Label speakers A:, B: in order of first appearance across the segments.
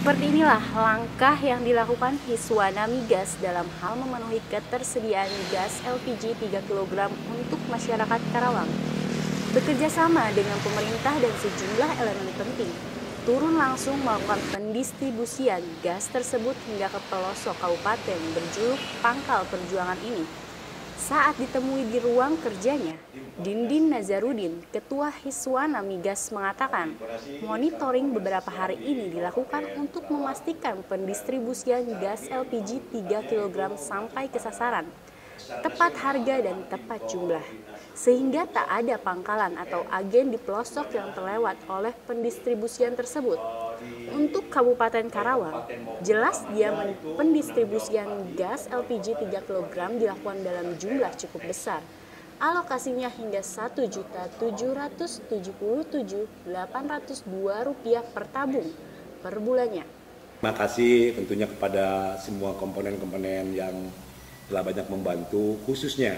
A: Seperti inilah langkah yang dilakukan Hiswana Migas dalam hal memenuhi ketersediaan gas LPG 3 kg untuk masyarakat Karawang. Bekerja sama dengan pemerintah dan sejumlah elemen penting, turun langsung melakukan pendistribusian gas tersebut hingga ke pelosok kabupaten berjuluk Pangkal Perjuangan ini. Saat ditemui di ruang kerjanya, Dindin Nazarudin, Ketua Hiswana Migas mengatakan, monitoring beberapa hari ini dilakukan untuk memastikan pendistribusian gas LPG 3 kg sampai ke sasaran, tepat harga dan tepat jumlah, sehingga tak ada pangkalan atau agen di pelosok yang terlewat oleh pendistribusian tersebut. Untuk Kabupaten Karawang, jelas dia pendistribusian gas LPG 3 kg dilakukan dalam jumlah cukup besar. Alokasinya hingga Rp1.777.802 per tabung per bulannya.
B: Terima kasih tentunya kepada semua komponen-komponen yang telah banyak membantu, khususnya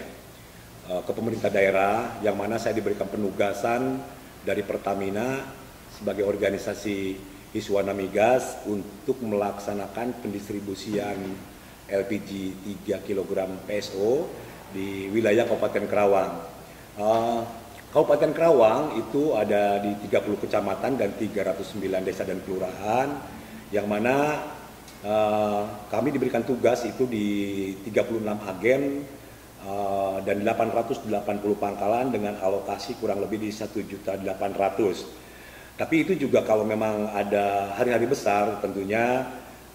B: uh, ke pemerintah daerah yang mana saya diberikan penugasan dari Pertamina sebagai organisasi Iswana Migas untuk melaksanakan pendistribusian LPG 3 kg PSO di wilayah Kabupaten Kerawang. Uh, Kabupaten Kerawang itu ada di 30 kecamatan dan 309 desa dan kelurahan yang mana uh, kami diberikan tugas itu di 36 agen uh, dan 880 pangkalan dengan alokasi kurang lebih di 1.800 tapi itu juga kalau memang ada hari-hari besar tentunya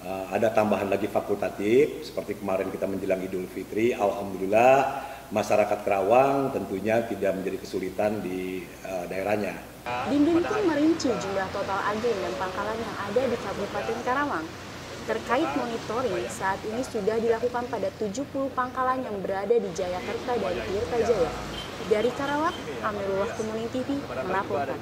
B: uh, ada tambahan lagi fakultatif seperti kemarin kita menjelang Idul Fitri. Alhamdulillah masyarakat Kerawang tentunya tidak menjadi kesulitan di uh, daerahnya.
A: Dinding pun merinci jumlah total agen dan pangkalan yang ada di Kabupaten Karawang. Terkait monitoring, saat ini sudah dilakukan pada 70 pangkalan yang berada di Jayakarta dan Tirta Jaya. Dari Karawang, Amirullah Kemuning TV melaporkan.